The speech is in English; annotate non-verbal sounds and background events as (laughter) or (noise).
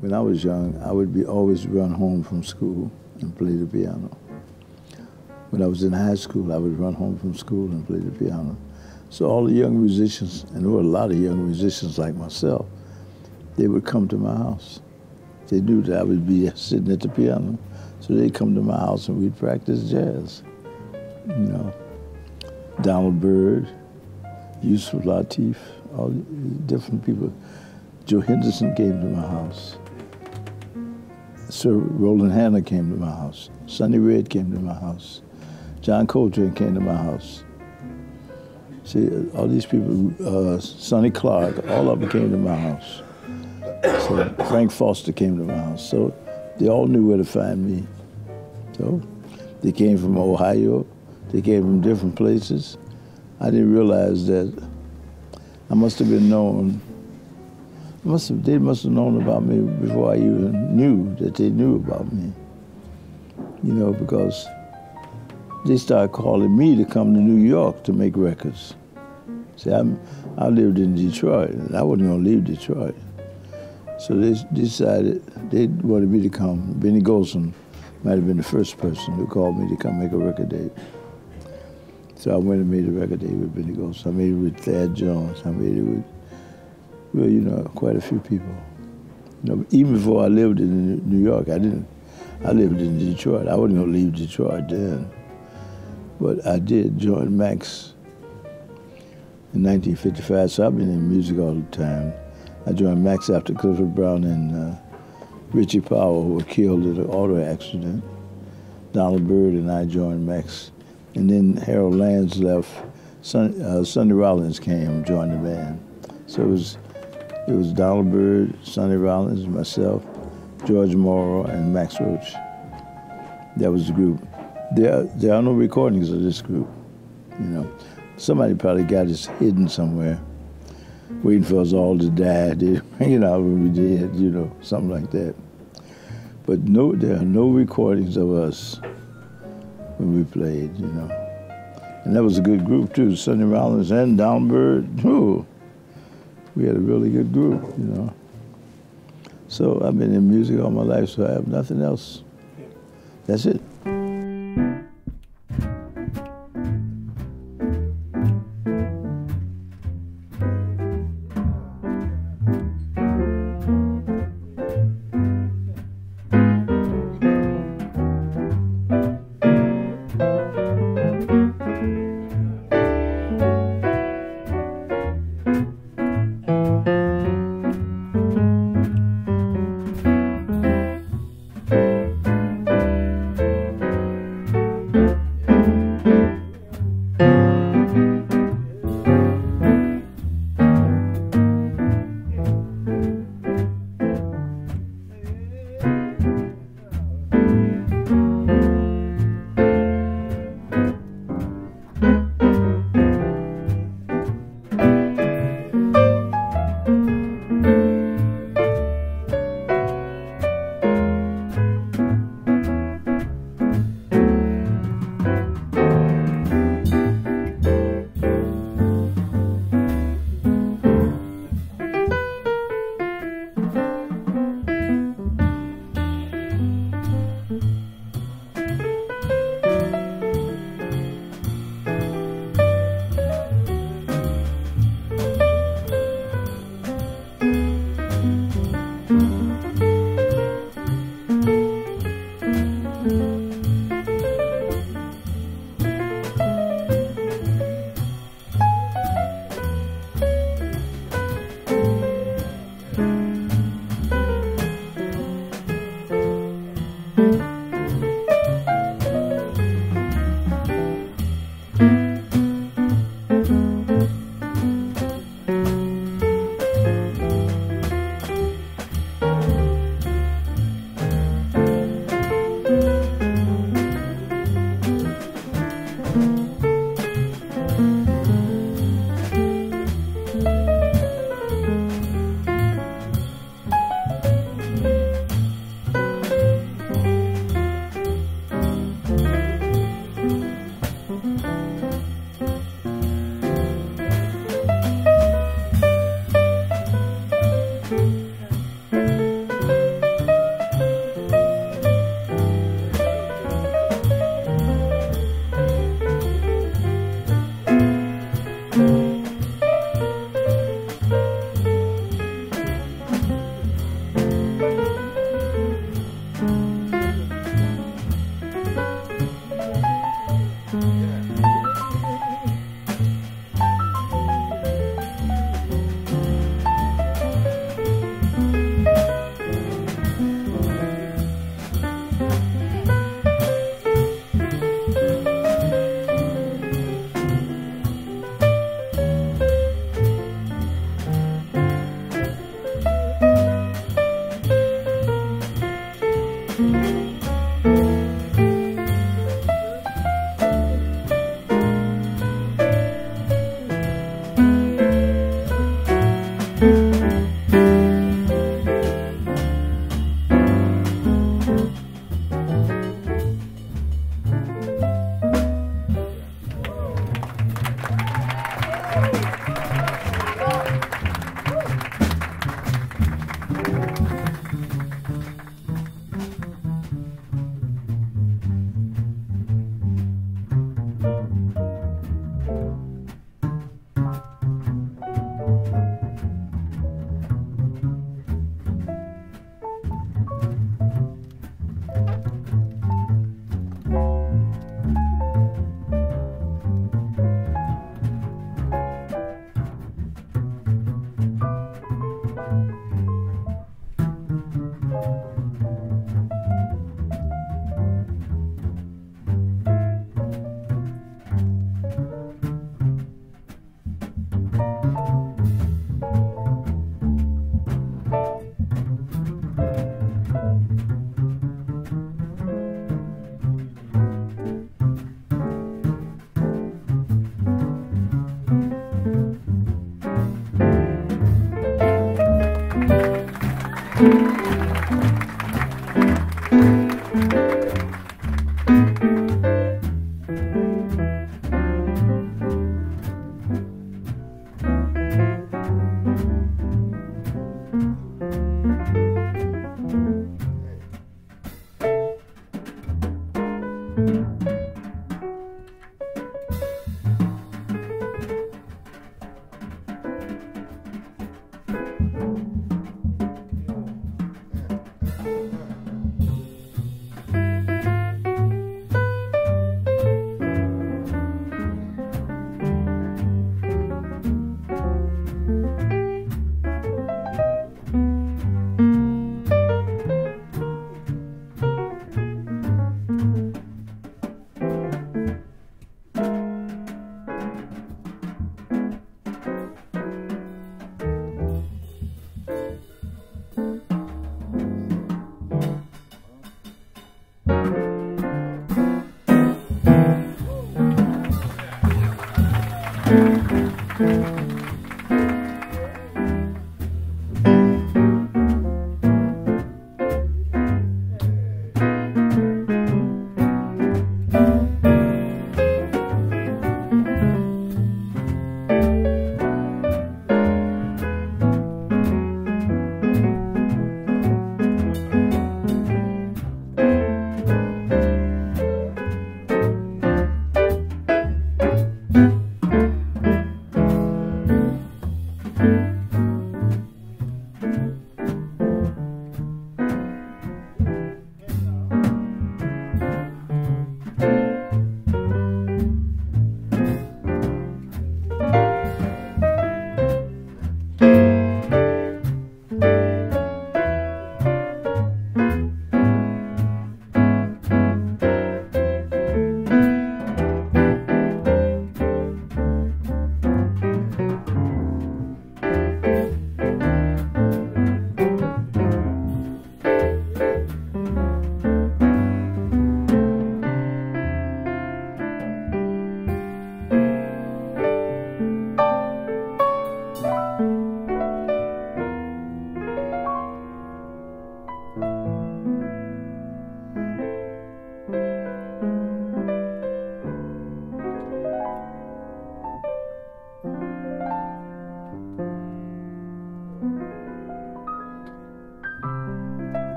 When I was young, I would be always run home from school and play the piano. When I was in high school, I would run home from school and play the piano. So all the young musicians, and there were a lot of young musicians like myself, they would come to my house. They knew that I would be (laughs) sitting at the piano, so they'd come to my house and we'd practice jazz. You know, Donald Byrd, Yusef Lateef, all different people. Joe Henderson came to my house. Sir Roland Hanna came to my house. Sonny Red came to my house. John Coltrane came to my house. See, all these people, uh, Sonny Clark, all of them came to my house. So Frank Foster came to my house. So they all knew where to find me. So they came from Ohio. They came from different places. I didn't realize that I must have been known must have, they must have known about me before I even knew that they knew about me. You know, because they started calling me to come to New York to make records. See, I'm, I lived in Detroit, and I wasn't going to leave Detroit. So they decided they wanted me to come. Benny Golson might have been the first person who called me to come make a record date. So I went and made a record date with Benny Golson. I made it with Thad Jones. I made it with well, you know, quite a few people. You know, even before I lived in New York, I didn't. I lived in Detroit. I wasn't gonna leave Detroit then, but I did join Max in 1955. So I've been in music all the time. I joined Max after Clifford Brown and uh, Richie Powell were killed in an auto accident. Donald Byrd and I joined Max, and then Harold Lands left. Son, uh, Sonny Rollins came, joined the band. So it was it was Donald Byrd, Sonny Rollins, myself, George Morrow, and Max Roach. That was the group. There, there are no recordings of this group. You know, somebody probably got it hidden somewhere, waiting for us all to die. (laughs) you know, when we did, you know, something like that. But no, there are no recordings of us when we played. You know, and that was a good group too. Sonny Rollins and Donald Byrd. Ooh we had a really good group, you know. So I've been in music all my life, so I have nothing else. That's it.